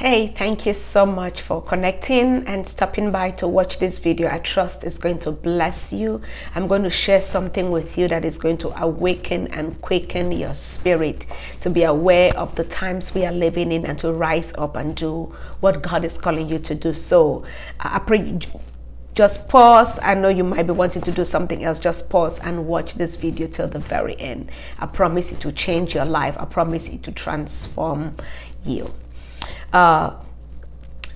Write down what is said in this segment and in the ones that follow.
Hey, thank you so much for connecting and stopping by to watch this video. I trust it's going to bless you. I'm going to share something with you that is going to awaken and quicken your spirit to be aware of the times we are living in and to rise up and do what God is calling you to do. So I pray just pause. I know you might be wanting to do something else. Just pause and watch this video till the very end. I promise it to change your life. I promise it to transform you uh,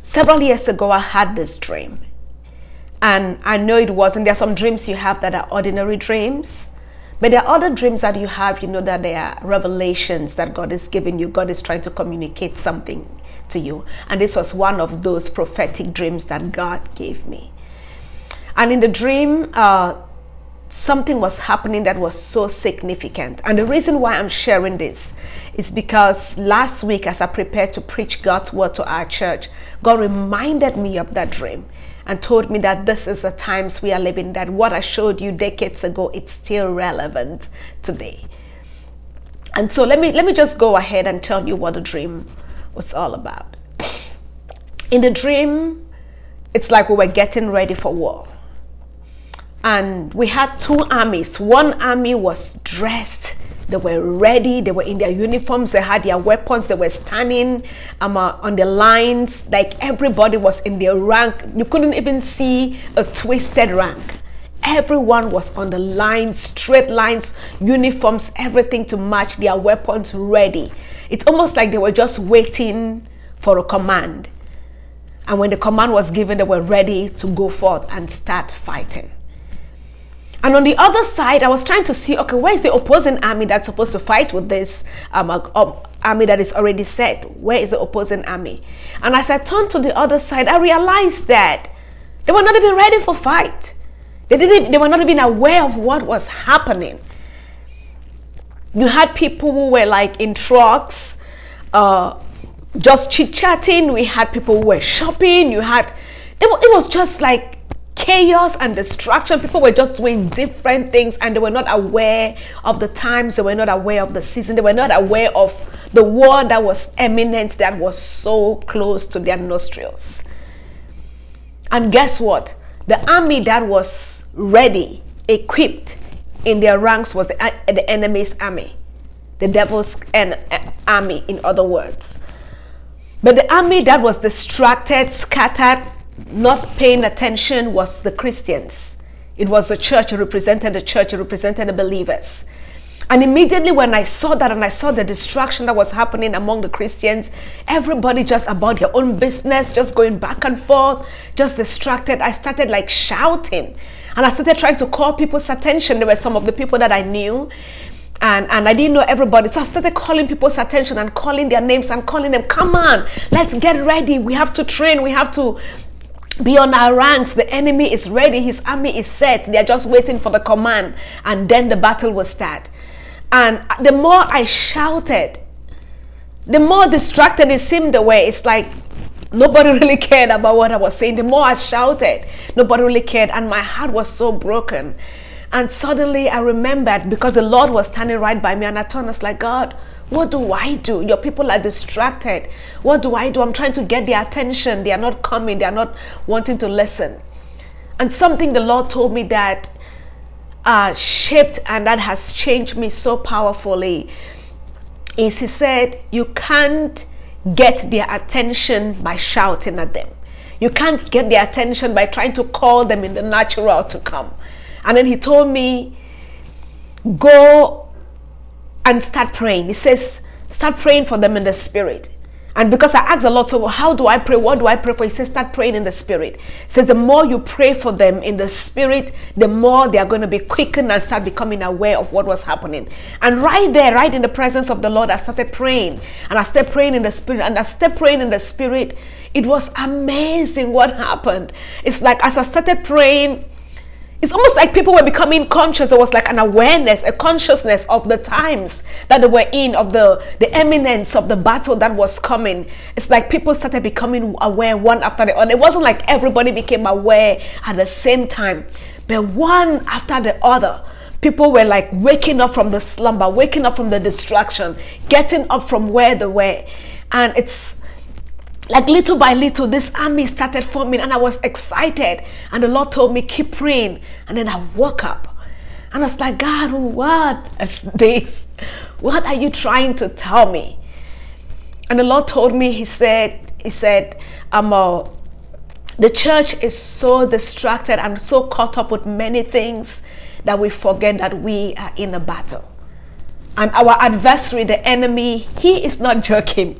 several years ago, I had this dream. And I know it wasn't, there are some dreams you have that are ordinary dreams. But there are other dreams that you have, you know, that they are revelations that God is giving you. God is trying to communicate something to you. And this was one of those prophetic dreams that God gave me. And in the dream, uh, something was happening that was so significant. And the reason why I'm sharing this is because last week, as I prepared to preach God's word to our church, God reminded me of that dream and told me that this is the times we are living, that what I showed you decades ago, it's still relevant today. And so let me let me just go ahead and tell you what the dream was all about. In the dream, it's like we were getting ready for war and we had two armies. One army was dressed, they were ready, they were in their uniforms, they had their weapons, they were standing um, uh, on the lines, like everybody was in their rank. You couldn't even see a twisted rank. Everyone was on the line, straight lines, uniforms, everything to match their weapons ready. It's almost like they were just waiting for a command. And when the command was given, they were ready to go forth and start fighting. And on the other side, I was trying to see, okay, where is the opposing army that's supposed to fight with this um, um, army that is already set? Where is the opposing army? And as I turned to the other side, I realized that they were not even ready for fight. They didn't. They were not even aware of what was happening. You had people who were like in trucks, uh, just chit chatting. We had people who were shopping. You had. It, it was just like chaos and destruction. People were just doing different things and they were not aware of the times, they were not aware of the season, they were not aware of the war that was imminent, that was so close to their nostrils. And guess what? The army that was ready, equipped in their ranks was the, uh, the enemy's army, the devil's uh, army, in other words. But the army that was distracted, scattered, not paying attention was the Christians. It was the church represented the church, represented the believers. And immediately when I saw that and I saw the distraction that was happening among the Christians, everybody just about their own business, just going back and forth, just distracted, I started like shouting. And I started trying to call people's attention. There were some of the people that I knew and and I didn't know everybody. So I started calling people's attention and calling their names and calling them, come on, let's get ready. We have to train. We have to be on our ranks. The enemy is ready. His army is set. They are just waiting for the command. And then the battle will start. And the more I shouted, the more distracted it seemed the way. It's like nobody really cared about what I was saying. The more I shouted, nobody really cared. And my heart was so broken. And suddenly I remembered because the Lord was standing right by me. And I turned, I was like, God, what do I do? Your people are distracted. What do I do? I'm trying to get their attention. They are not coming, they are not wanting to listen. And something the Lord told me that uh, shaped and that has changed me so powerfully is He said, You can't get their attention by shouting at them. You can't get their attention by trying to call them in the natural to come. And then He told me, Go and start praying. He says, start praying for them in the spirit. And because I asked a lot, so how do I pray? What do I pray for? He says, start praying in the spirit. He says, the more you pray for them in the spirit, the more they are going to be quickened and start becoming aware of what was happening. And right there, right in the presence of the Lord, I started praying. And I started praying in the spirit. And I started praying in the spirit. It was amazing what happened. It's like as I started praying, it's almost like people were becoming conscious. There was like an awareness, a consciousness of the times that they were in, of the, the eminence of the battle that was coming. It's like people started becoming aware one after the other. It wasn't like everybody became aware at the same time, but one after the other. People were like waking up from the slumber, waking up from the distraction, getting up from where they were. And it's like little by little, this army started forming, and I was excited. And the Lord told me, Keep praying. And then I woke up. And I was like, God, what is this? What are you trying to tell me? And the Lord told me, He said, He said, um, uh, the church is so distracted and so caught up with many things that we forget that we are in a battle. And our adversary, the enemy, he is not joking.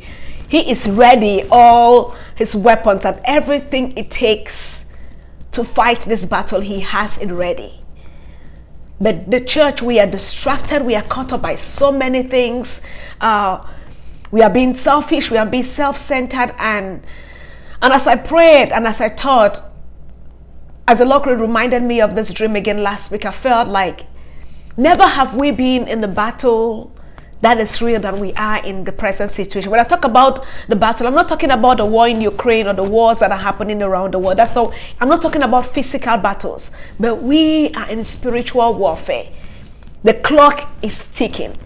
He is ready, all his weapons and everything it takes to fight this battle, he has it ready. But the church, we are distracted, we are caught up by so many things. Uh, we are being selfish, we are being self centered. And, and as I prayed and as I thought, as the Lord reminded me of this dream again last week, I felt like never have we been in the battle that is real that we are in the present situation. When I talk about the battle, I'm not talking about the war in Ukraine or the wars that are happening around the world. That's so I'm not talking about physical battles, but we are in spiritual warfare. The clock is ticking.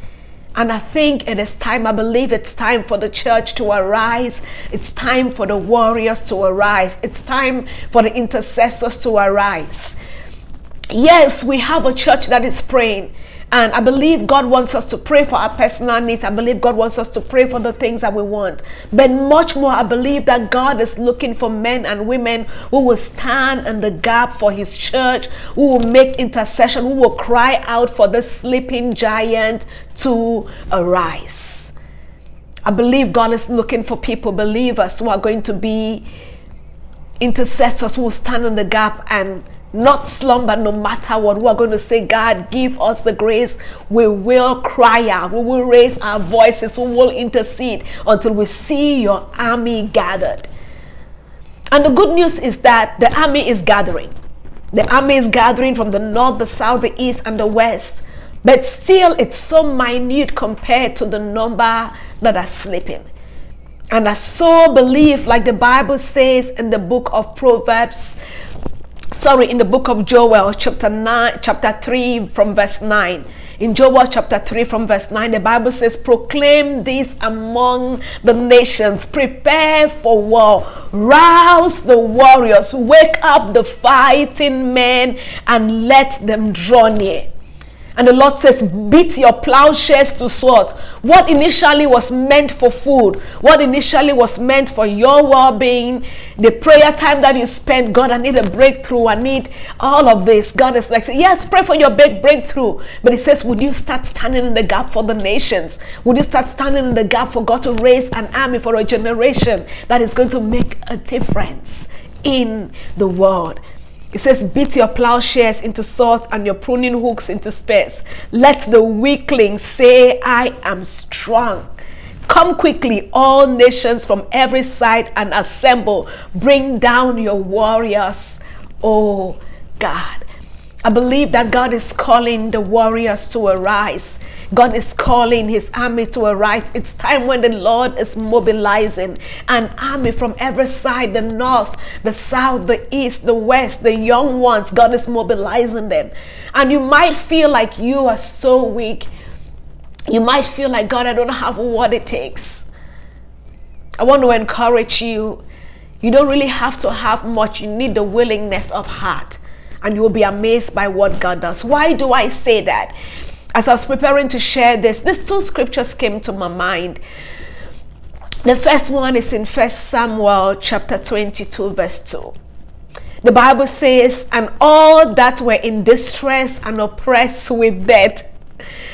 And I think it is time, I believe it's time for the church to arise. It's time for the warriors to arise. It's time for the intercessors to arise. Yes, we have a church that is praying. And I believe God wants us to pray for our personal needs. I believe God wants us to pray for the things that we want. But much more, I believe that God is looking for men and women who will stand in the gap for His church, who will make intercession, who will cry out for the sleeping giant to arise. I believe God is looking for people, believers, who are going to be intercessors who will stand in the gap and not slumber no matter what. We are going to say, God, give us the grace. We will cry out. We will raise our voices. We will intercede until we see your army gathered. And the good news is that the army is gathering. The army is gathering from the north, the south, the east, and the west. But still, it's so minute compared to the number that are sleeping. And I so believe, like the Bible says in the book of Proverbs, sorry, in the book of Joel, chapter 9, chapter 3, from verse 9. In Joel chapter 3 from verse 9, the Bible says, Proclaim this among the nations, prepare for war, rouse the warriors, wake up the fighting men, and let them draw near. And the Lord says, beat your plowshares to swords. What initially was meant for food, what initially was meant for your well being, the prayer time that you spend, God, I need a breakthrough. I need all of this. God is like, yes, pray for your big breakthrough. But He says, would you start standing in the gap for the nations? Would you start standing in the gap for God to raise an army for a generation that is going to make a difference in the world? It says, beat your plowshares into swords and your pruning hooks into spears. Let the weakling say, I am strong. Come quickly, all nations from every side, and assemble. Bring down your warriors, oh God. I believe that God is calling the warriors to arise. God is calling his army to arise. It's time when the Lord is mobilizing an army from every side the north, the south, the east, the west, the young ones. God is mobilizing them. And you might feel like you are so weak. You might feel like, God, I don't have what it takes. I want to encourage you. You don't really have to have much, you need the willingness of heart and you will be amazed by what God does. Why do I say that? As I was preparing to share this, these two scriptures came to my mind. The first one is in First Samuel chapter 22, verse 2. The Bible says, And all that were in distress and oppressed with death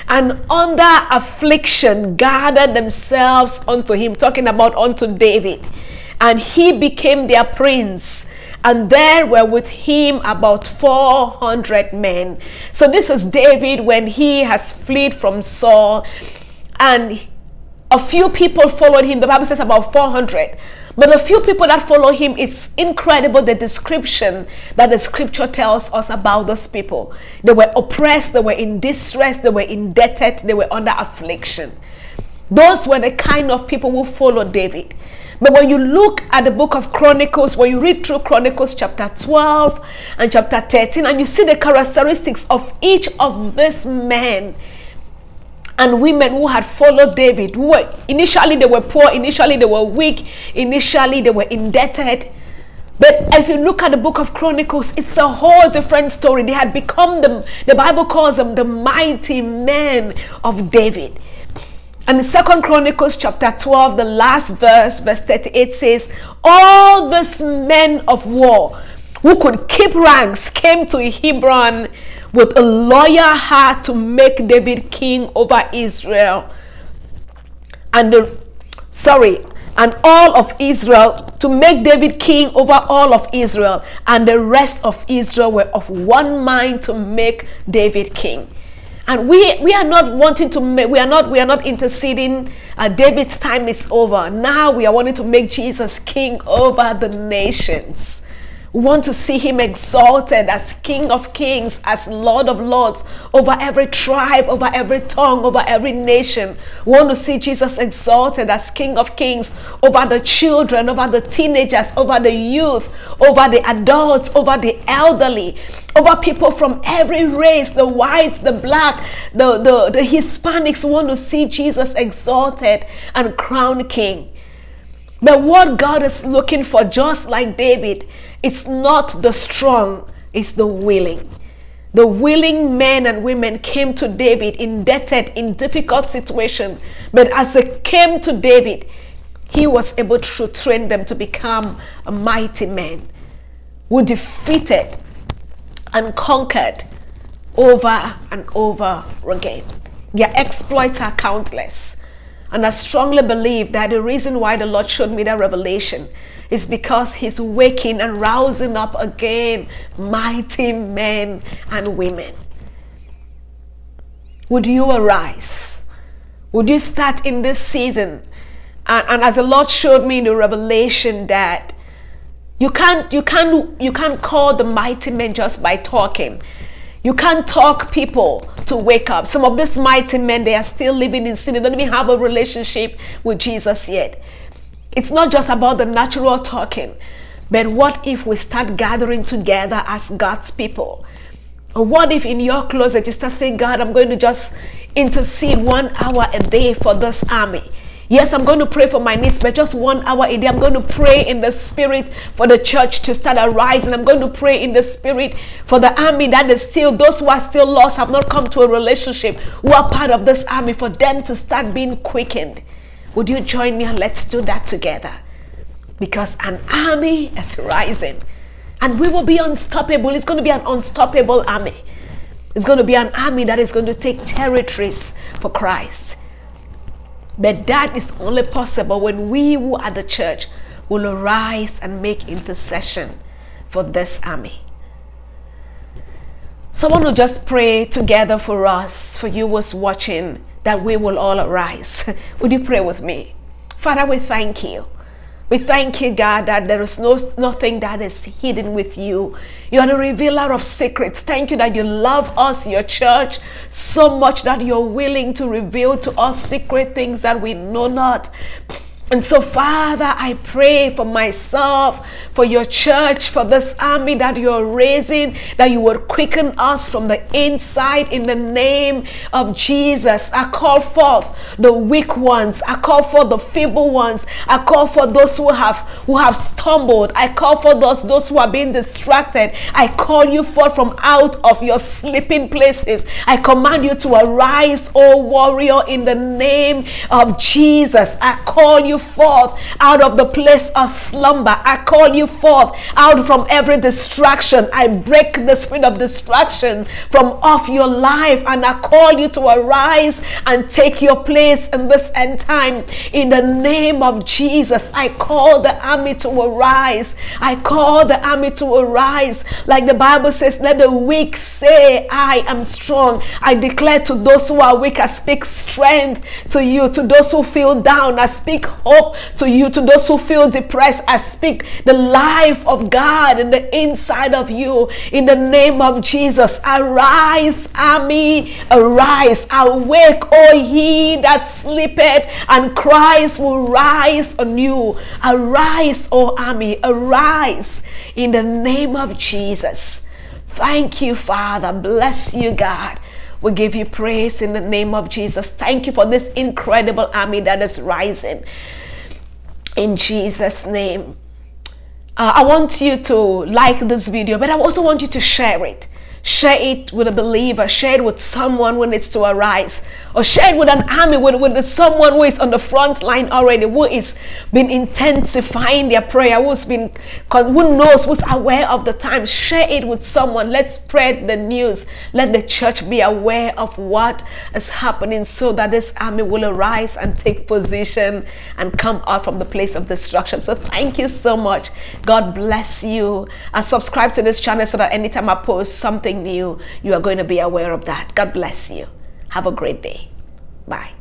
and under affliction gathered themselves unto him, talking about unto David. And he became their prince and there were with him about 400 men. So this is David when he has fled from Saul and a few people followed him. The Bible says about 400. But a few people that follow him, it's incredible the description that the scripture tells us about those people. They were oppressed, they were in distress, they were indebted, they were under affliction. Those were the kind of people who followed David. But when you look at the book of Chronicles, when you read through Chronicles chapter 12 and chapter 13, and you see the characteristics of each of these men, and women who had followed David, who were initially they were poor, initially they were weak, initially they were indebted. But if you look at the book of Chronicles, it's a whole different story. They had become the the Bible calls them the mighty men of David. And Second Chronicles chapter 12, the last verse, verse 38 says, All these men of war who could keep ranks came to Hebron with a loyal heart to make David king over Israel. And the, sorry, and all of Israel to make David king over all of Israel, and the rest of Israel were of one mind to make David king. And we, we are not wanting to make, we are not, we are not interceding. Uh, David's time is over. Now we are wanting to make Jesus king over the nations. We want to see him exalted as King of Kings, as Lord of Lords, over every tribe, over every tongue, over every nation. We want to see Jesus exalted as King of Kings over the children, over the teenagers, over the youth, over the adults, over the elderly, over people from every race the whites, the black, the, the, the Hispanics. We want to see Jesus exalted and crowned King. But what God is looking for, just like David, it's not the strong, it's the willing. The willing men and women came to David indebted in difficult situation, but as they came to David, he was able to train them to become a mighty man who defeated and conquered over and over again. Their exploits are countless. And I strongly believe that the reason why the Lord showed me that revelation is because He's waking and rousing up again mighty men and women. Would you arise? Would you start in this season? And, and as the Lord showed me in the revelation that you can't you can't you can't call the mighty men just by talking. You can't talk people to wake up. Some of these mighty men, they are still living in sin. They don't even have a relationship with Jesus yet. It's not just about the natural talking, but what if we start gathering together as God's people? Or what if in your closet you start saying, God, I'm going to just intercede one hour a day for this army? Yes, I'm going to pray for my needs, but just one hour a day, I'm going to pray in the spirit for the church to start arising. I'm going to pray in the spirit for the army that is still, those who are still lost, have not come to a relationship, who are part of this army, for them to start being quickened. Would you join me and let's do that together? Because an army is rising and we will be unstoppable. It's going to be an unstoppable army. It's going to be an army that is going to take territories for Christ. But that is only possible when we who are the church will arise and make intercession for this army. Someone will just pray together for us, for you was watching, that we will all arise. Would you pray with me? Father, we thank you. We thank you, God, that there is no nothing that is hidden with you. You are the revealer of secrets. Thank you that you love us, your church, so much that you're willing to reveal to us secret things that we know not. And so, Father, I pray for myself, for your church, for this army that you're raising, that you would quicken us from the inside in the name of Jesus. I call forth the weak ones. I call for the feeble ones. I call for those who have who have stumbled. I call for those those who are being distracted. I call you forth from out of your sleeping places. I command you to arise, O warrior, in the name of Jesus. I call you forth out of the place of slumber. I call you forth out from every distraction. I break the spirit of distraction from off your life and I call you to arise and take your place in this end time. In the name of Jesus, I call the army to arise. I call the army to arise. Like the Bible says, let the weak say, I am strong. I declare to those who are weak, I speak strength to you. To those who feel down, I speak hope to you. To those who feel depressed, I speak the life of God in the inside of you. In the name of Jesus, arise, army, arise, awake, O he that sleepeth, and Christ will rise anew. Arise, O army, arise in the name of Jesus. Thank you, Father. Bless you, God. We give you praise in the name of Jesus. Thank you for this incredible army that is rising. In Jesus' name. Uh, I want you to like this video, but I also want you to share it. Share it with a believer. Share it with someone who needs to arise. Or share it with an army, with, with someone who is on the front line already, who is been intensifying their prayer, who's been, who knows, who's aware of the time. Share it with someone. Let's spread the news. Let the church be aware of what is happening so that this army will arise and take position and come out from the place of destruction. So thank you so much. God bless you. And subscribe to this channel so that anytime I post something new, you are going to be aware of that. God bless you. Have a great day. Bye.